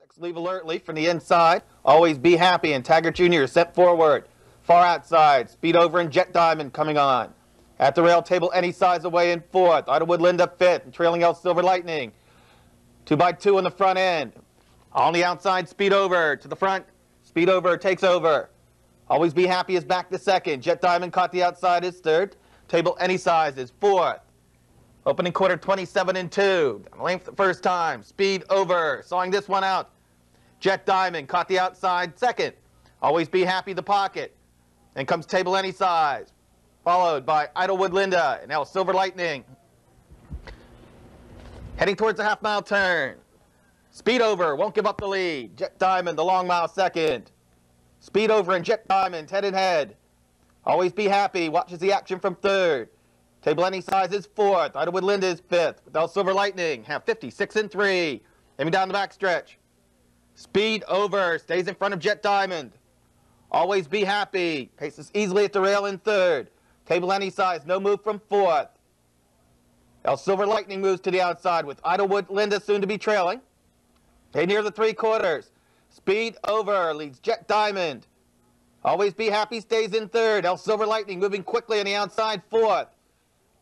Six, leave alertly from the inside. Always be happy. And Taggart Jr. set forward. Far outside. Speed over and Jet Diamond coming on. At the rail table, any size away in fourth. Idylwood Lynda fifth. And trailing El Silver Lightning. Two by two on the front end. On the outside, speed over to the front. Speed over takes over. Always be happy is back to second. Jet Diamond caught the outside is third. Table any size is fourth. Opening quarter 27 and 2. Length the first time. Speed over. Sawing this one out. Jet Diamond caught the outside second. Always be happy the pocket. Then comes table any size. Followed by Idylwood Lynda and now Silver Lightning. Heading towards the half mile turn. Speed over. Won't give up the lead. Jet Diamond the long mile second. Speed over and Jet Diamond head and head. Always be happy. Watches the action from third. Table any size is fourth. Idylwood Lynda is fifth. Without Silver Lightning have 56 and three. Aiming down the backstretch. Speed over. Stays in front of Jet Diamond. Always be happy. Paces easily at the rail in third. Table any size. No move from fourth. El Silver Lightning moves to the outside with Idylwood Lynda soon to be trailing. They near the three quarters. Speed over. Leads Jet Diamond. Always be happy. Stays in third. El Silver Lightning moving quickly on the outside fourth.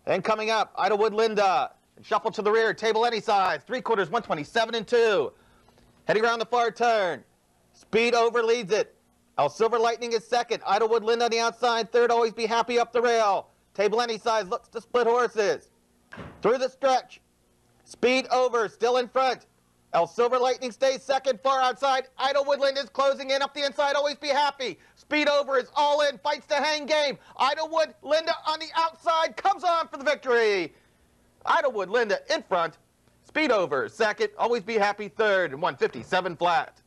Then coming up, Idylwood Lynda. Shuffle to the rear, table any size. Three quarters, 127 and 2. Heading around the far turn. Speed over leads it. El Silver Lightning is second. Idylwood Lynda on the outside. Third, always be happy up the rail. Table any size, looks to split horses. Through the stretch. Speed over, still in front. El Silver Lightning stays second, far outside. Idylwood Lynda is closing in up the inside. Always be happy. Speed over is all in, fights the hang game. Idylwood Lynda on the outside comes on for the victory. Idylwood Lynda in front. Speed over second. Always be happy third and 157 flat.